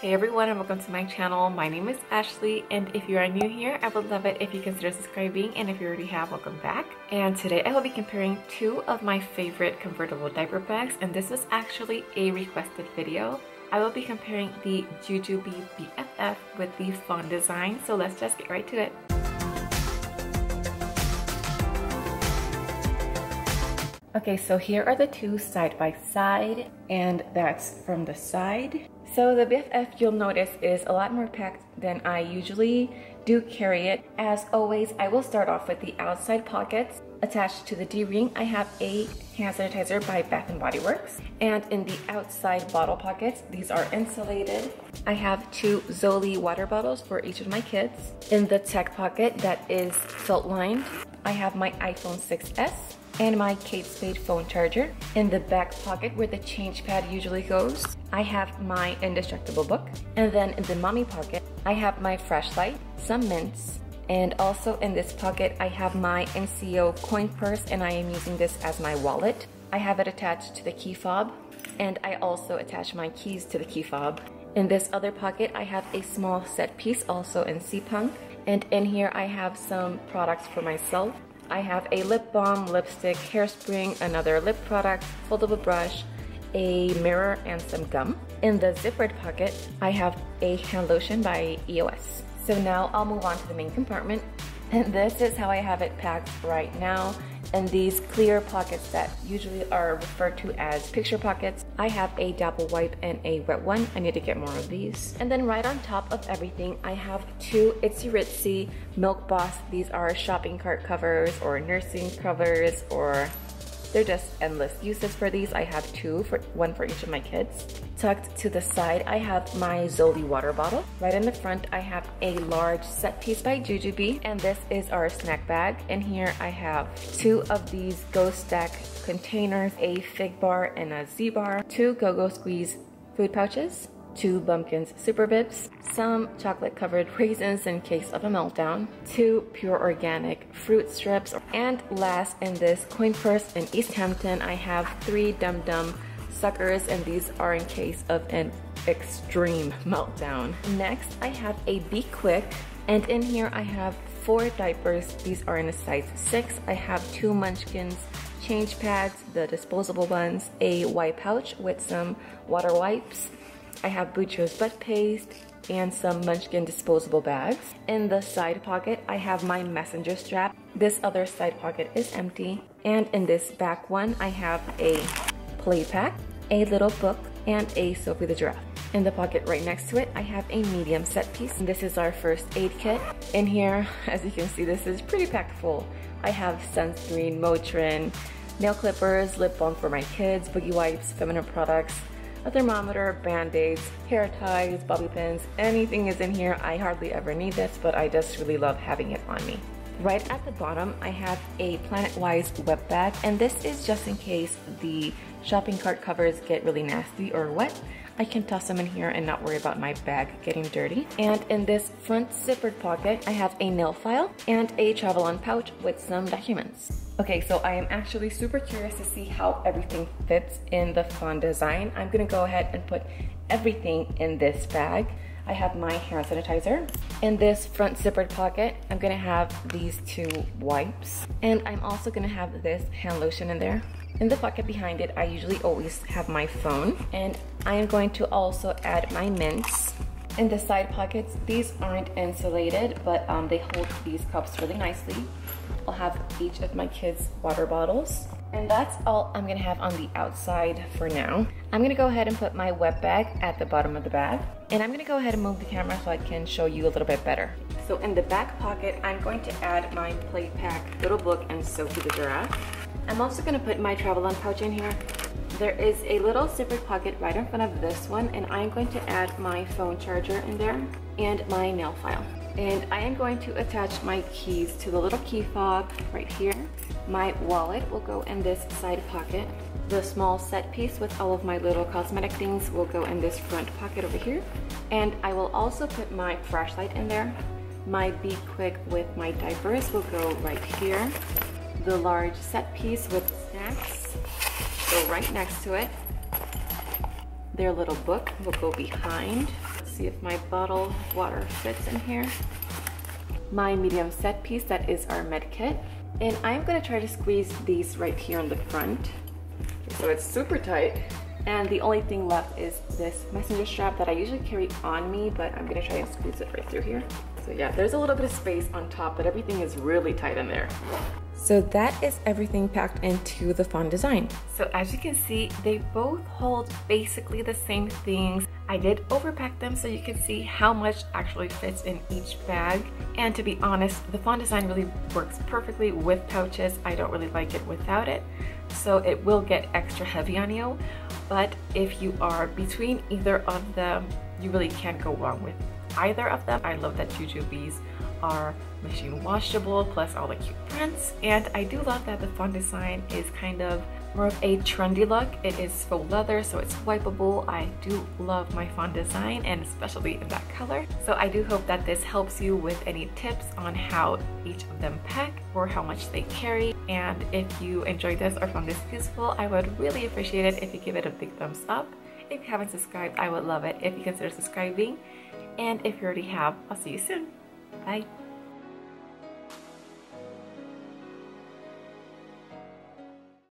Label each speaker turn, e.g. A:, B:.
A: Hey everyone and welcome to my channel. My name is Ashley and if you are new here, I would love it if you consider subscribing and if you already have, welcome back. And today I will be comparing two of my favorite convertible diaper bags and this was actually a requested video. I will be comparing the Ju-Ju-Be BFF with the Fawn design, so let's just get right to it. Okay, so here are the two side by side, and that's from the side. So the BFF you'll notice is a lot more packed than I usually do carry it. As always, I will start off with the outside pockets. Attached to the D-ring, I have a hand sanitizer by Bath & Body Works. And in the outside bottle pockets, these are insulated. I have two Zoli water bottles for each of my kids. In the tech pocket that is felt lined, I have my iPhone 6s and my Kate Spade phone charger. In the back pocket where the change pad usually goes, I have my indestructible book. And then in the mommy pocket, I have my flashlight, some mints, and also in this pocket, I have my NCO coin purse and I am using this as my wallet. I have it attached to the key fob and I also attach my keys to the key fob. In this other pocket, I have a small set piece also in Sea Punk. And in here, I have some products for myself. I have a lip balm, lipstick, hairspring, another lip product, foldable brush, a mirror, and some gum. In the zippered pocket, I have a hand lotion by EOS. So now I'll move on to the main compartment. And this is how I have it packed right now and these clear pockets that usually are referred to as picture pockets. I have a Dapple wipe and a wet one. I need to get more of these. And then right on top of everything, I have two Itzy Ritzy Milk Boss. These are shopping cart covers or nursing covers or they're just endless uses for these. I have two, for one for each of my kids. Tucked to the side, I have my Zoli water bottle. Right in the front, I have a large set piece by Ju-Ju-Be, and this is our snack bag. In here, I have two of these Ghost Stack containers, a fig bar and a Z bar, two Go-Go Squeeze food pouches, two Bumpkins Super Bibs, some chocolate covered raisins in case of a meltdown, two pure organic fruit strips, and last in this coin purse in East Hampton, I have three Dum Dum suckers and these are in case of an extreme meltdown. Next, I have a Be Quick and in here I have four diapers. These are in a size six. I have two Munchkins change pads, the disposable ones, a wipe pouch with some water wipes, I have Boudreaux's butt paste and some Munchkin disposable bags. In the side pocket, I have my messenger strap. This other side pocket is empty. And in this back one, I have a play pack, a little book, and a Sophie the Giraffe. In the pocket right next to it, I have a medium set piece. This is our first aid kit. In here, as you can see, this is pretty packed full. I have sunscreen, Motrin, nail clippers, lip balm for my kids, boogie wipes, feminine products, a thermometer, band-aids, hair ties, bobby pins, anything is in here. I hardly ever need this, but I just really love having it on me. Right at the bottom, I have a Planetwise wet bag, and this is just in case the shopping cart covers get really nasty or wet. I can toss them in here and not worry about my bag getting dirty. And in this front zippered pocket, I have a nail file and a travel on pouch with some documents. Okay, so I am actually super curious to see how everything fits in the Fawn design. I'm gonna go ahead and put everything in this bag. I have my hand sanitizer. In this front zippered pocket, I'm gonna have these two wipes. And I'm also gonna have this hand lotion in there. In the pocket behind it, I usually always have my phone. And I am going to also add my mints. In the side pockets, these aren't insulated, but um, they hold these cups really nicely. I'll have each of my kids' water bottles. And that's all I'm gonna have on the outside for now. I'm gonna go ahead and put my wet bag at the bottom of the bag. And I'm gonna go ahead and move the camera so I can show you a little bit better. So in the back pocket, I'm going to add my play pack, little book, and Sophie the Giraffe. I'm also gonna put my travel on pouch in here. There is a little zipper pocket right in front of this one, and I'm going to add my phone charger in there and my nail file. And I am going to attach my keys to the little key fob right here. My wallet will go in this side pocket. The small set piece with all of my little cosmetic things will go in this front pocket over here. And I will also put my flashlight in there. My Be Quick with my diapers will go right here. The large set piece with snacks go right next to it their little book will go behind. See if my bottle water fits in here. My medium set piece, that is our med kit. And I'm gonna try to squeeze these right here on the front. So it's super tight. And the only thing left is this messenger strap that I usually carry on me, but I'm gonna try and squeeze it right through here. So yeah, there's a little bit of space on top, but everything is really tight in there. So that is everything packed into the Fawn design. So as you can see, they both hold basically the same things. I did overpack them so you can see how much actually fits in each bag. And to be honest, the Fawn design really works perfectly with pouches. I don't really like it without it. So it will get extra heavy on you. But if you are between either of them, you really can't go wrong with either of them. I love that Jujubes are machine washable plus all the cute prints and I do love that the Fawn design is kind of more of a trendy look. It is faux leather so it's wipeable. I do love my Fawn design and especially in that color. So I do hope that this helps you with any tips on how each of them pack or how much they carry and if you enjoyed this or found this useful I would really appreciate it if you give it a big thumbs up. If you haven't subscribed I would love it if you consider subscribing and if you already have I'll see you soon. Bye.